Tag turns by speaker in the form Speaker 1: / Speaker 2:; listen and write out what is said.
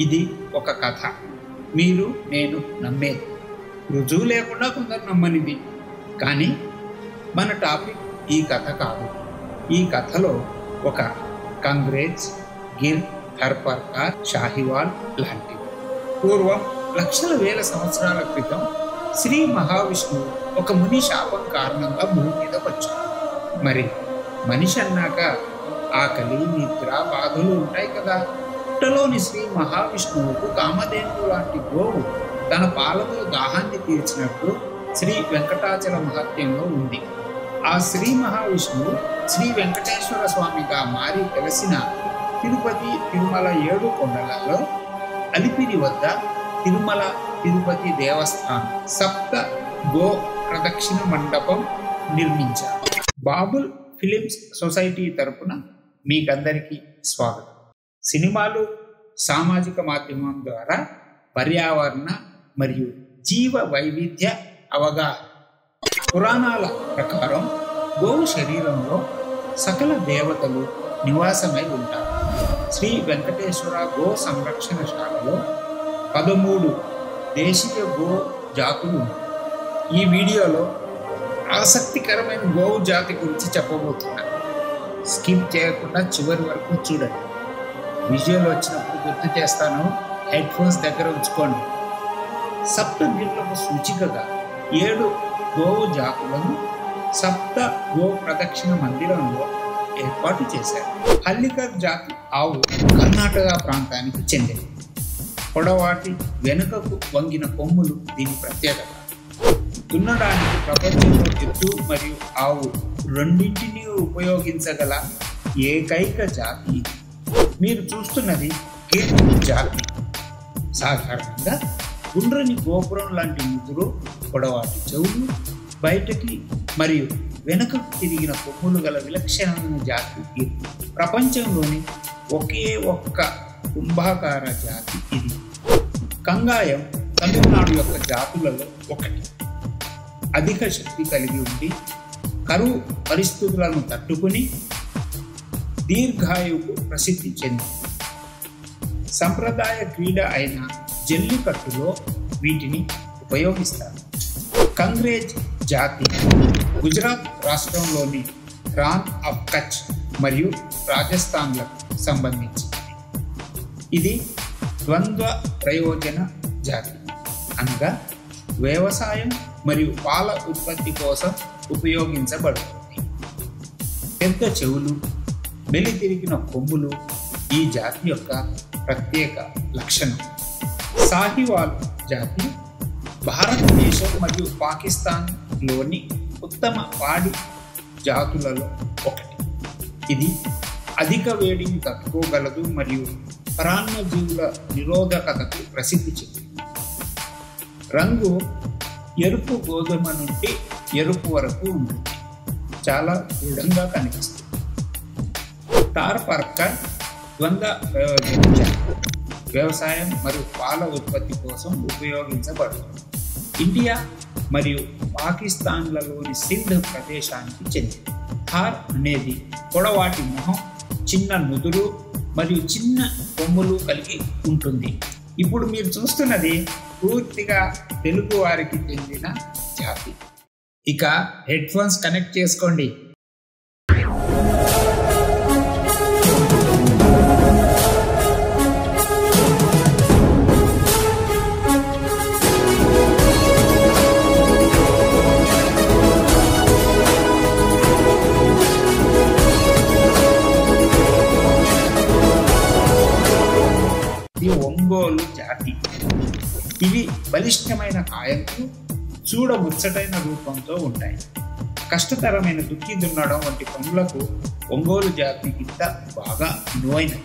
Speaker 1: ఇది ఒక కథ. మీరు నేను నమ్మేది. రుజువు లేకుండా కొందరు నమ్మనిది. కానీ మన టాపిక్ ఈ కథ కాదు. ఈ కథలో ఒక కంగ్రేజ్ గిర్ హర్పర్కార్ షాహివాల్ లాంటివి. పూర్వం లక్షల వేల సంవత్సరాల క్రితం శ్రీ మహావిష్ణువు ఒక ముని శాపం కారణంగా భూమి మీద వచ్చాడు. మరి మనిషి అన్నాక ఆకలి నిద్ర బాధలు ఉంటాయి కదా. పుట్టలోని శ్రీ మహావిష్ణువుకు కామధేనువు లాంటి గోవు తన పాలతో దాహాన్ని తీర్చినట్టు శ్రీ వెంకటాచల మహత్యంలో ఉంది. ఆ శ్రీ మహావిష్ణువు శ్రీ వెంకటేశ్వర స్వామిగా మారి తెలిసిన తిరుపతి తిరుమల ఏడు కొండలలో అలిపిరి వద్ద తిరుమల తిరుపతి దేవస్థానం సప్త గో ప్రదక్షిణ మండపం నిర్మించారు. బాబుల్ ఫిలిమ్స్ సొసైటీ తరపున మీకందరికీ స్వాగతం. సినిమాలు సామాజిక మాధ్యమం ద్వారా పర్యావరణ మరియు జీవ వైవిధ్య అవగాహన. పురాణాల ప్రకారం గోవు శరీరంలో సకల దేవతలు నివాసమై ఉంటారు. శ్రీ వెంకటేశ్వర గో సంరక్షణ శాలలో పదమూడు దేశీయ గో జాతులు ఉన్నాయి. ఈ వీడియోలో ఆసక్తికరమైన గోవు జాతి గురించి చెప్పబోతున్నాను. స్కిప్ చేయకుండా చివరి వరకు చూడండి. విజువల్ వచ్చినప్పుడు గుర్తు చేస్తాను. హెడ్ ఫోన్స్ దగ్గర ఉంచుకోండి. సప్త గిట్లకు సూచికగా ఏడు గోవు జాతులను సప్త గో ప్రదక్షిణ మందిరంలో ఏర్పాటు చేశారు. హల్లికర్ జాతి ఆవు కర్ణాటక ప్రాంతానికి చెందింది. పొడవాటి వెనుకకు వంగిన కొమ్ములు దీని ప్రత్యేకత. దున్నడానికి ప్రపంచంలో ఎద్దు మరియు ఆవు రెండింటినీ ఉపయోగించగల ఏకైక జాతి ఇది. మీరు చూస్తున్నది కేసు జాతి సాధారణంగా గుండ్రని గోపురం లాంటి ముద్దులు పొడవాటి చెవులు బయటకి మరియు వెనుకకు తిరిగిన కొమ్ములు గల విలక్షణమైన జాతి ఇది. ప్రపంచంలోని ఒకే ఒక్క కుంభాకార జాతి ఇది. కంగాయం తమిళనాడు యొక్క జాతులలో ఒకటి. అధిక శక్తి కలిగి ఉండి కరువు పరిస్థితులను తట్టుకుని దీర్ఘాయువుకు ప్రసిద్ధి చెందింది సంప్రదాయ క్రీడ అయిన జల్లికట్టులో వీటిని ఉపయోగిస్తారు. కంగ్రేజ్ జాతి గుజరాత్ రాష్ట్రంలోని రాన్ ఆఫ్ కచ్ మరియు రాజస్థాన్లకు సంబంధించింది. ఇది ద్వంద్వ ప్రయోజన జాతి. అనగా వ్యవసాయం మరియు పాల ఉత్పత్తి కోసం ఉపయోగించబడుతుంది. పెద్ద చెవులు మెలి తిరిగిన కొమ్ములు ఈ జాతి యొక్క ప్రత్యేక లక్షణం. సాహివాల్ జాతి భారతదేశం మరియు పాకిస్తాన్లోని ఉత్తమ పాడి జాతులలో ఒకటి. ఇది అధిక వేడిని తట్టుకోగలదు మరియు పరాన్నజీవుల నిరోధకతకు ప్రసిద్ధి చెందింది. రంగు ఎరుపు గోధుమ నుండి ఎరుపు వరకు ఉంటుంది. చాలా దృఢంగా కనిపిస్తుంది. తార్పర్కర్ ద్వంద్వ ప్రయోజన వ్యవసాయం మరియు పాల ఉత్పత్తి కోసం ఉపయోగించబడుతుంది. ఇండియా మరియు పాకిస్తాన్లలోని సింధ్ ప్రదేశానికి చెందింది. థార్ అనేది పొడవాటి మొహం చిన్న నుదురు మరియు చిన్న కొమ్ములు కలిగి ఉంటుంది. ఇప్పుడు మీరు చూస్తున్నది పూర్తిగా తెలుగు వారికి చెందిన జాతి. ఇక హెడ్ ఫోన్స్ కనెక్ట్ చేసుకోండి. ఒంగోలు జాతి. ఇవి బలిష్టమైన కాయంతో చూడముచ్చటైన రూపంతో ఉంటాయి. కష్టతరమైన దుక్కి దున్నడం వంటి పనులకు ఒంగోలు జాతి గిత్త బాగా అనువైనది.